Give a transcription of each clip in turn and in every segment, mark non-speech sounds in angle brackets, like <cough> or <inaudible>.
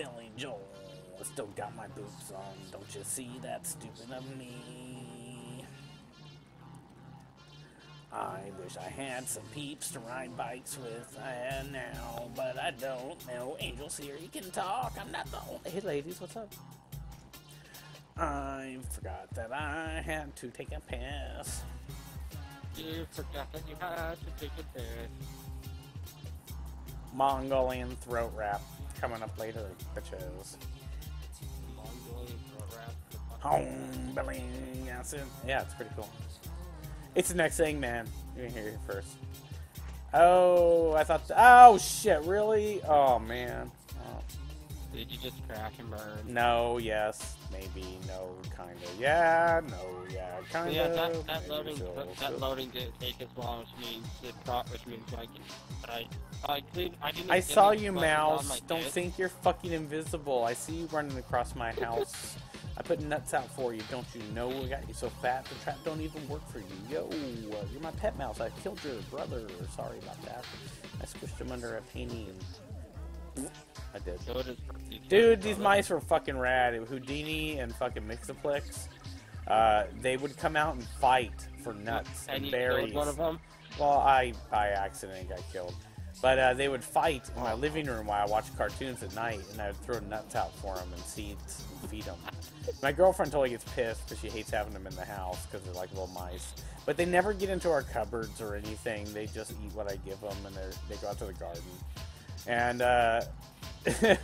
Billy Joel. Still got my boots on. Don't you see that stupid of me? I wish I had some peeps to ride bikes with uh, now, but I don't. No, Angel's here. He can talk. I'm not the only. Hey, ladies, what's up? I forgot that I had to take a piss. You forgot that you had to take a piss. Mongolian throat rap coming up later, bitches. Mongolian throat rap. Home, Billy. Yeah, it's pretty cool. It's the next thing, man. You're gonna hear it first. Oh, I thought. oh shit! Really? Oh man. Oh. Did you just crash and burn? No. Yes. Maybe. No. Kind of. Yeah. No. Yeah. Kind of. Yeah, that, that loading that loading didn't take as long, which means it pro- which means I can I I did I didn't. I saw you, put it on Mouse. Don't think you're fucking invisible. I see you running across my house. I put nuts out for you. Don't you know I got you so fat the trap don't even work for you? Yo, uh, you're my pet mouse. I killed your brother. Sorry about that. I squished him under a painting. I did. So Dude, these mice were fucking rad. Houdini and fucking Mixoplex. Uh, they would come out and fight for nuts and, And you berries. one of them. Well, I by accident got killed. But uh, they would fight in my living room while I watched cartoons at night, and I would throw nuts out for them and seeds and feed them. My girlfriend totally gets pissed because she hates having them in the house because they're like little mice. But they never get into our cupboards or anything. They just eat what I give them, and they they go out to the garden. And uh, <laughs>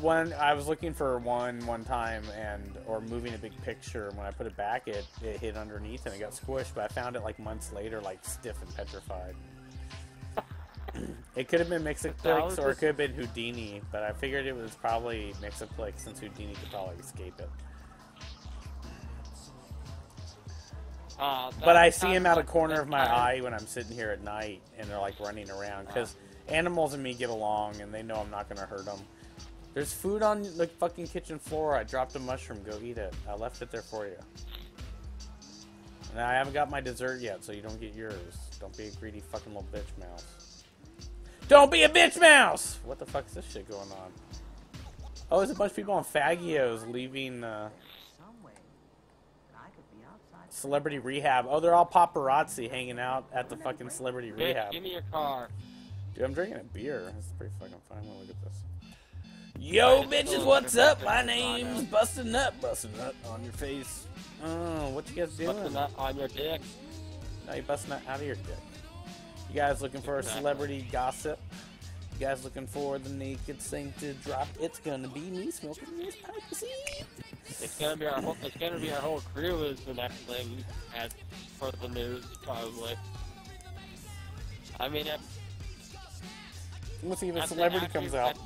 one, I was looking for one one time, and or moving a big picture. And when I put it back, it it hit underneath and it got squished. But I found it like months later, like stiff and petrified. <clears throat> It could have been Mixoplex or it could have been Houdini, but I figured it was probably Mixoplex since Houdini could probably escape it. Uh, But I see him out of corner of my eye when I'm sitting here at night, and they're like running around because animals and me get along, and they know I'm not gonna hurt them. There's food on the fucking kitchen floor. I dropped a mushroom. Go eat it. I left it there for you. And I haven't got my dessert yet, so you don't get yours. Don't be a greedy fucking little bitch mouse. Don't be a bitch mouse! What the fuck is this shit going on? Oh, there's a bunch of people on Fagios leaving uh, Some way, I could be outside. Celebrity Rehab. Oh, they're all paparazzi hanging out at the fucking Celebrity Rehab. give me your car. Dude, I'm drinking a beer. This is pretty fucking fun. I'm look at this. Yo, bitches, what's up? My name's Bustin' Nut. Bustin' Nut on your face. Oh, what you guys doing? the nut on your dick? Now you busting that out of your dick. You guys looking for a Exactly. celebrity gossip? You guys looking for the naked saint to drop? It's gonna be me smoking this pipe of. It's gonna be our whole. It's gonna be our whole crew is the next thing as for the news probably. I mean, if, Let's see if a celebrity comes out.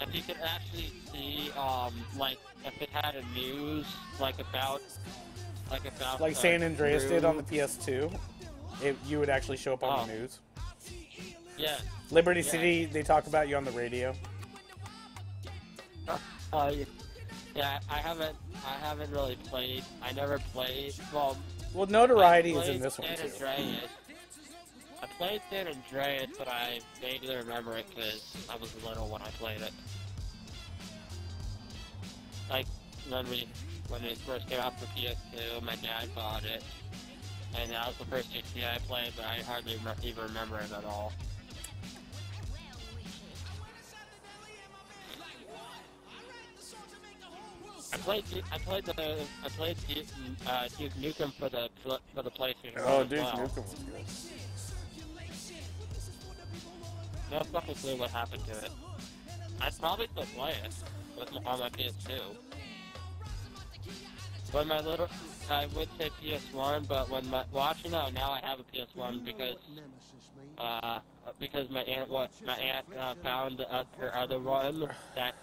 If, you could actually see, um, like if it had a news like about, like about, Like San Andreas did on the. PS2, it, you would actually show up on Oh. the news. Yeah. Liberty Yeah. City, they talk about you on the radio. Uh, yeah, I haven't. I haven't really played. I never played. Well, Well, notoriety is in this one San too. I played San Andreas, but I vaguely remember it because I was little when I played it. Like when we when it first came out for PS2, my dad bought it, and that was the first GTA I played, but I hardly even remember it at all. I played I played the I played Duke, uh, Duke Nukem for the for the PlayStation. Oh, Duke well. Nukem was good. No fucking clue what happened to it. I'd probably still play it with on my PS2. When my little, I would say PS1, but when my, well actually no, now I have a PS1 because, uh, because my aunt, what, my aunt, uh, found uh, her other one that,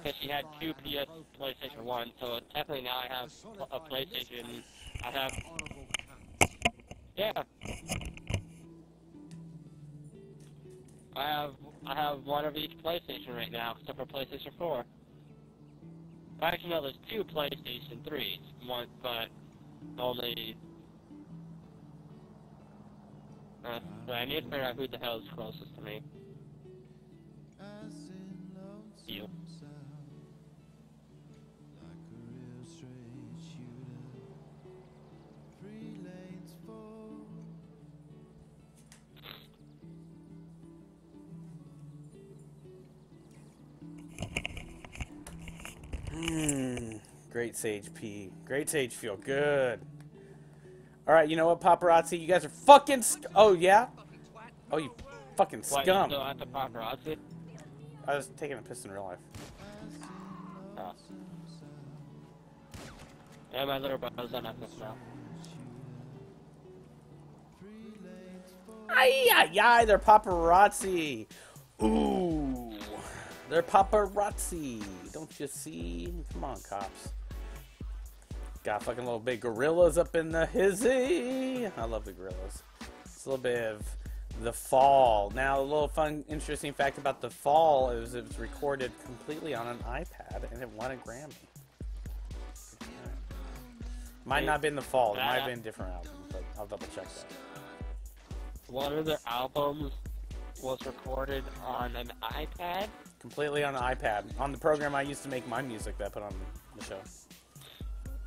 because she had two PS, PlayStation 1, so technically now I have a PlayStation, I have, yeah. I have I have one of each PlayStation right now, except for PlayStation 4. Actually, no, there's two PlayStation 3s. One, but only. Uh, but I need to figure out who the hell is closest to me. Great Sage P. Great Sage feel good. Alright, you know what, paparazzi? You guys are fucking. Sc- oh, yeah? Oh, you fucking scum. still at the paparazzi? I was taking a piss in real life. Oh. Yeah, my little brother's on Netflix now. Ay, ay, ay, they're paparazzi. Ooh. They're paparazzi. Don't you see? Come on, cops. Got fucking little big Gorillaz up in the hizzy. I love the Gorillaz. It's a little bit of the fall. Now, a little fun, interesting fact about the fall is it was recorded completely on an iPad and it won a Grammy. Might not have been the fall. It might have ah. been a different album, but I'll double check that. One of their albums was recorded on an iPad. completely on the iPad on the program I used to make my music that I put on the show.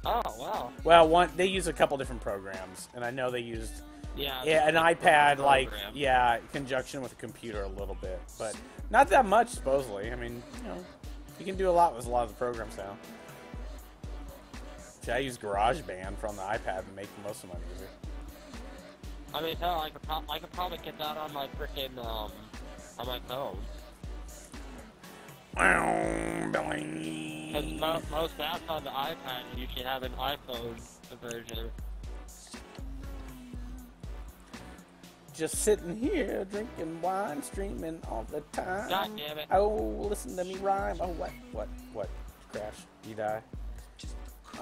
Oh, wow. Well, one they use a couple different programs, and I know they used Yeah. yeah, an iPad like yeah, conjunction with a computer a little bit, but not that much supposedly. I mean, you know, you can do a lot with a lot of the programs now. See, I use GarageBand from the iPad to make most of my music. I mean, hell, I could, pro- I could probably get that on my freaking, um, on my phone. Because mo- most apps on the iPad, you should have an iPhone version. Just sitting here drinking wine, streaming all the time. God damn it. Oh, listen to me rhyme. Oh, what, what, what? Crash? You die?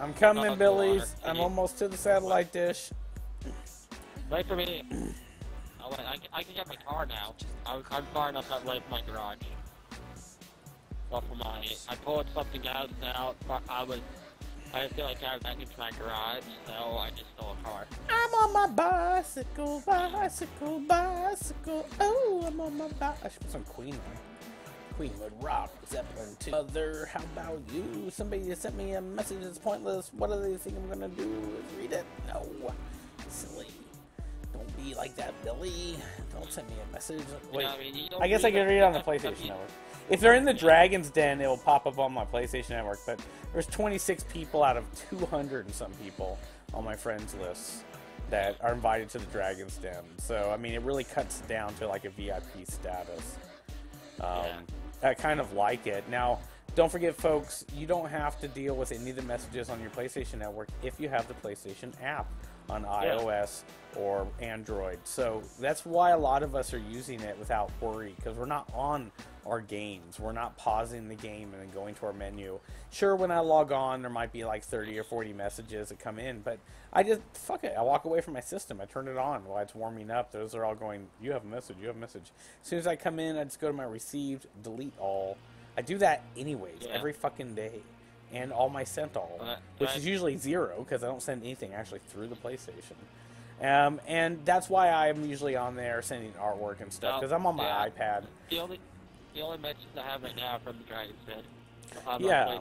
I'm coming, Billies. I'm almost to the satellite dish. Wait for me. Oh, wait, I, can- I can get my car now. I'm, I'm far enough that way from my garage. Well, for my, I pulled something out now. but I was, I feel like I was back into my garage, so I just stole a car. I'm on my bicycle, bicycle, bicycle. Oh, I'm on my bicycle. I should put some Queen on. Queen would rock Zeppelin too. Mother, how about you? Somebody sent me a message that's pointless. What do they think I'm gonna do? Is read it? No. Silly. Don't be like that, Billy. Don't send me a message. Wait. I mean? I guess I can read it on the <laughs> PlayStation Network. If they're in the Dragon's Den, it will pop up on my PlayStation Network. But there's 26 people out of 200 and some people on my friends list that are invited to the Dragon's Den. So I mean, it really cuts down to like a VIP status. Um, Yeah. I kind of like it. Now, don't forget, folks, you don't have to deal with any of the messages on your PlayStation Network if you have the PlayStation app on iOS or Android. So that's why a lot of us are using it without worry because we're not on our games. We're not pausing the game and then going to our menu. Sure, when I log on, there might be like 30 or 40 messages that come in, but I just, fuck it. I walk away from my system. I turn it on while it's warming up. Those are all going, you have a message, you have a message. As soon as I come in, I just go to my received, delete all. I do that anyways, Yeah. every fucking day. And all my sent all, Uh, which I- is usually zero because I don't send anything actually through the PlayStation. Um, and that's why I'm usually on there sending artwork and stuff because I'm on my yeah. iPad. The only, the only messages I have right now from the Dragon's Den. Yeah.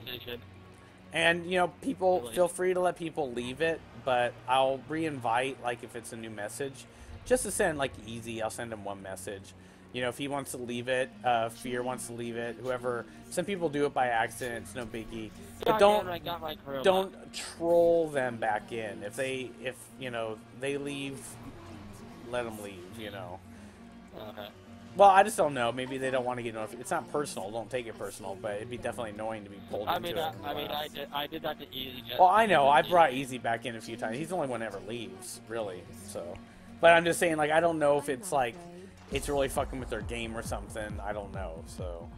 And you know, people Really? feel free to let people leave it, but I'll re-invite like if it's a new message, just to send like easy. I'll send him one message. You know, if he wants to leave it, uh, Fear wants to leave it, whoever. Some people do it by accident. It's no biggie. But don't I got my don't troll them back in. If they if you know they leave, let them leave. You know. Okay. Well, I just don't know. Maybe they don't want to get notified. It's not personal. Don't take it personal, but it'd be definitely annoying to be pulled I into mean, it. I, I mean. I did, I did that to Easy. Just Well, I know. I brought Easy back in a few times. He's the only one that ever leaves, really. So, but I'm just saying, like, I don't know if it's like it's really fucking with their game or something. I don't know. So,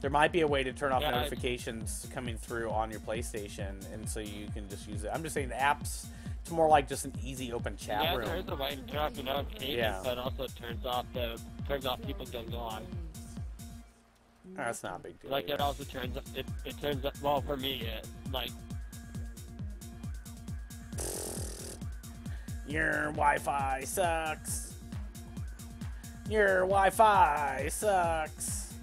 there might be a way to turn off Yeah, notifications coming through on your PlayStation, and so you can just use it. I'm just saying, apps. It's more like just an easy open chat Yeah, room. there is a way to off notifications, Yeah. but also turns off the turns off people going on. That's not a big deal. Like either. it also turns it, it turns up well for me it like Your Wi-Fi sucks. Your Wi-Fi sucks.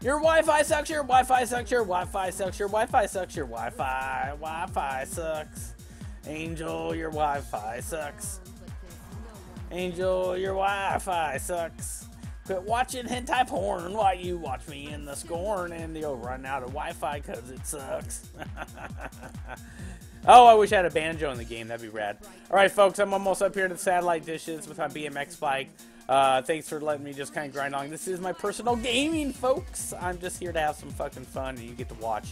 Your Wi-Fi sucks. Your Wi-Fi sucks. Your Wi-Fi sucks. Your Wi-Fi sucks. Your Wi-Fi. Wi-Fi sucks. Angel, your Wi-Fi sucks. Angel, your Wi-Fi sucks. Quit watching hentai porn while you watch me in the scorn, and you'll run out of Wi-Fi because it sucks. <laughs> oh, I wish I had a banjo in the game. That'd be rad. All right, folks, I'm almost up here to the satellite dishes with my BMX bike. Uh, thanks for letting me just kind of grind on. This is my personal gaming, folks. I'm just here to have some fucking fun, and you get to watch,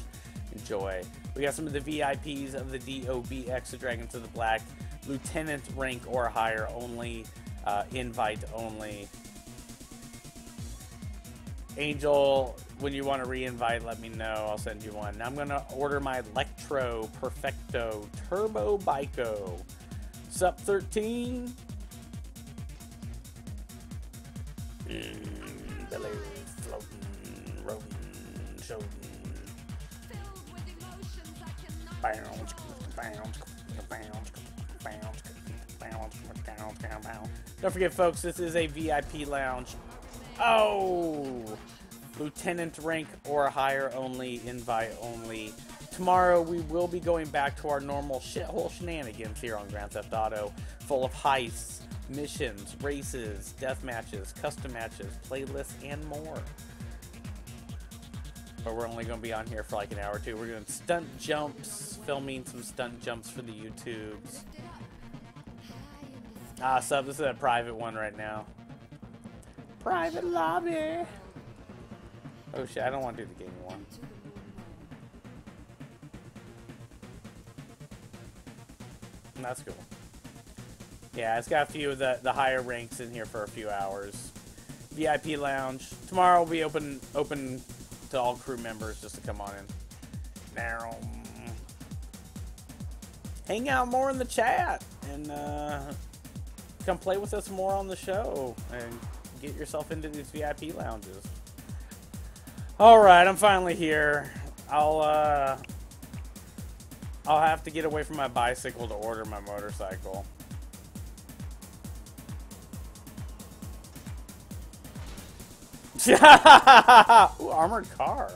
enjoy. We got some of the VIPs of the DOB Extra Dragons of the Black, Lieutenant rank or higher only, uh, invite only. Angel, when you want to re-invite, let me know. I'll send you one. I'm gonna order my Electro Perfecto Turbo Bico. Sup 13? Don't forget, folks, this is a VIP lounge. Oh! Lieutenant rank or higher only, invite only. Tomorrow we will be going back to our normal shithole shenanigans here on Grand Theft Auto, full of heists, missions, races, death matches, custom matches, playlists, and more. But we're only going to be on here for like an hour or two. We're doing stunt jumps, filming some stunt jumps for the YouTubes. Ah, sub, this is a private one right now. Private lobby. Oh shit, I don't want to do the gaming one. That's cool. Yeah, it's got a few of the, the higher ranks in here for a few hours. VIP lounge. Tomorrow will be open open to all crew members just to come on in. Now, hang out more in the chat and uh, come play with us more on the show and get yourself into these VIP lounges. All right, I'm finally here. I'll uh, I'll have to get away from my bicycle to order my motorcycle. <laughs> Ooh, armored car.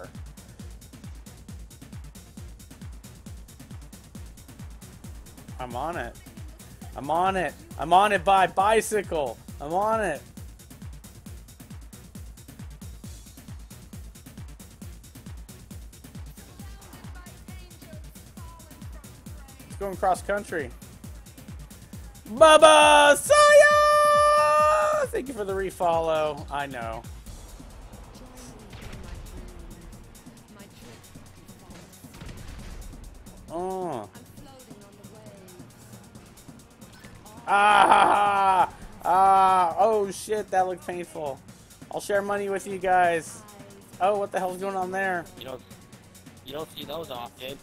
I'm on it. I'm on it. I'm on it by bicycle. I'm on it. It's going cross country. Baba Saya! Thank you for the refollow. I know. Oh. Ah! <laughs> Ah! Oh shit, that looked painful. I'll share money with you guys. Oh, what the hell's going on there? You don't, you don't see those often.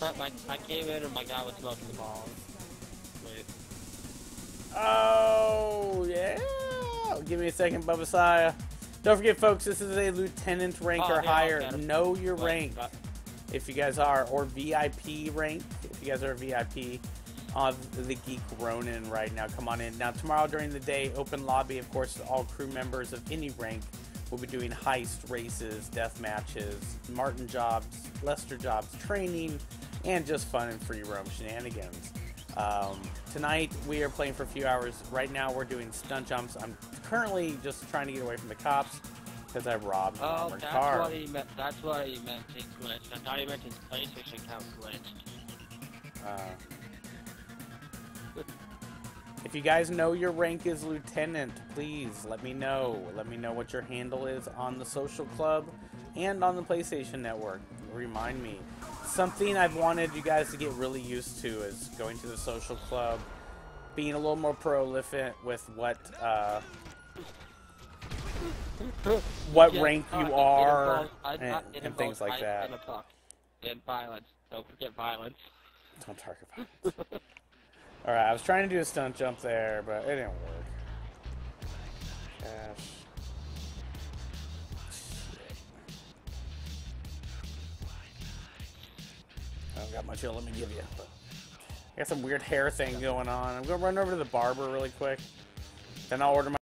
But my, I came in and my guy was smoking the balls. Wait. Oh, yeah. Give me a second, Bubba Saya. Don't forget, folks, this is a lieutenant rank Oh, or yeah, higher. Know your Wait, rank but- if you guys are, or VIP rank if you guys are a VIP on the Geek Ronin right now. Come on in. Now, tomorrow during the day, open lobby, of course, all crew members of any rank will be doing heist races, death matches, Martin jobs, Lester jobs, training, and just fun and free roam shenanigans. Um, tonight we are playing for a few hours. Right now we're doing stunt jumps. I'm currently just trying to get away from the cops because I robbed an Oh, armored that's car. what he meant. That's what he meant. Glitched. I thought he meant his PlayStation account glitched. Uh, if you guys know your rank is lieutenant, please let me know. Let me know what your handle is on the social club and on the PlayStation Network. Remind me. Something I've wanted you guys to get really used to is going to the social club, being a little more prolific with what uh, <laughs> what Yeah, rank uh, you it are and, I- and things like that. And. And violence. Don't forget violence. Don't talk about it. <laughs> All right, I was trying to do a stunt jump there, but it didn't work. Cash. I don't got much here. Let me give you. But I got some weird hair thing going on. I'm gonna run over to the barber really quick. Then I'll order my.